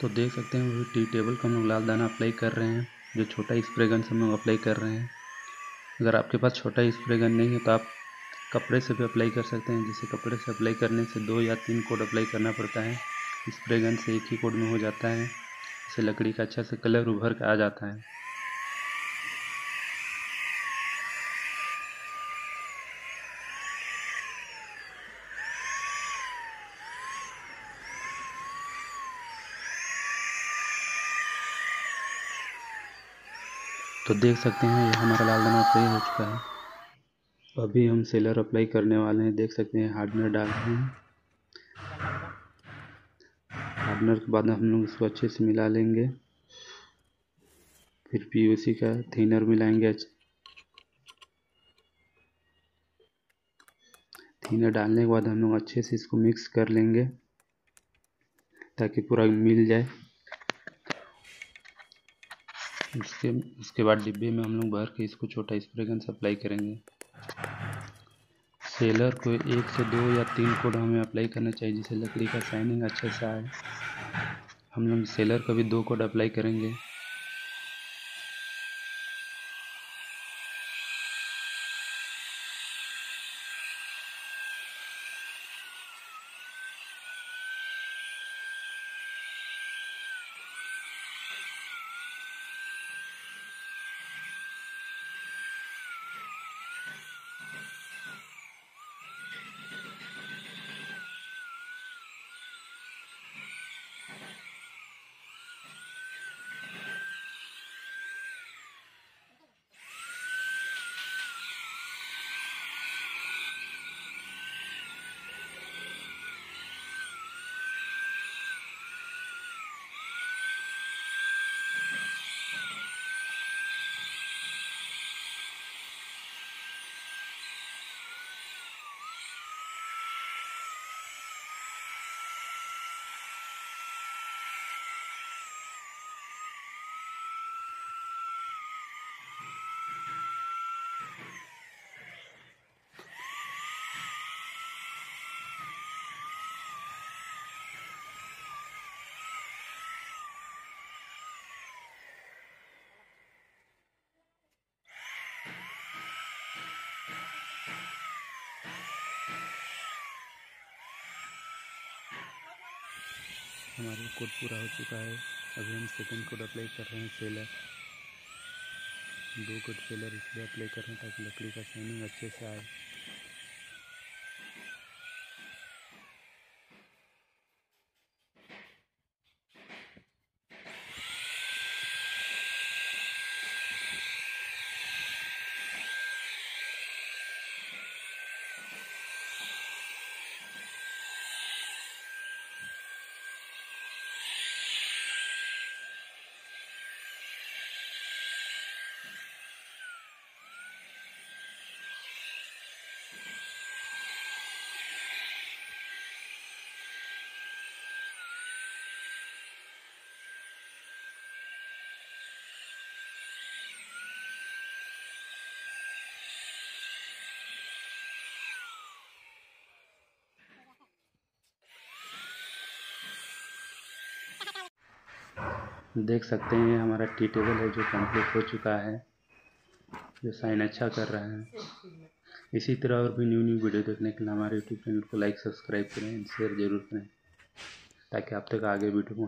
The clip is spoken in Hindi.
तो देख सकते हैं, वो टी टेबल का हम लोग लाल दाना अप्लाई कर रहे हैं, जो छोटा स्प्रे गन से हम लोग अप्लाई कर रहे हैं। अगर आपके पास छोटा स्प्रे गन नहीं है तो आप कपड़े से भी अप्लाई कर सकते हैं, जैसे कपड़े से अप्लाई करने से दो या तीन कोड अप्लाई करना पड़ता है। स्प्रे गन से एक ही कोड में हो जाता है इससे लकड़ी का अच्छा से कलर उभर के आ जाता है। तो देख सकते हैं, ये हमारा लाल दाना अप्लाई हो चुका है। अभी हम सेलर अप्लाई करने वाले हैं, देख सकते हैं हार्डनर डाल रहे हैं। हार्डनर के बाद हम लोग इसको अच्छे से मिला लेंगे। फिर पीयूसी का थिनर मिलाएँगे थिनर डालने के बाद हम लोग अच्छे से इसको मिक्स कर लेंगे, ताकि पूरा मिल जाए। उसके उसके बाद डिब्बे में हम लोग भर के इसको छोटा स्प्रे गन सप्लाई करेंगे। सेलर को एक से दो या तीन कोड हमें अप्लाई करना चाहिए, जिससे लकड़ी का शाइनिंग अच्छे से आए। हम लोग सेलर को भी दो कोड अप्लाई करेंगे। हमारा कोड पूरा हो चुका है। अभी हम सेकंड कोड अप्लाई कर रहे हैं सेलर दो कोड सेलर इसलिए अप्लाई कर रहे हैं ताकि लकड़ी का शाइनिंग अच्छे से आए। देख सकते हैं, हमारा टी टेबल है जो कंप्लीट हो चुका है, जो साइन अच्छा कर रहा है। इसी तरह और भी न्यू न्यू वीडियो देखने के लिए हमारे यूट्यूब चैनल को लाइक सब्सक्राइब करें शेयर ज़रूर करें, ताकि आप तक आगे वीडियो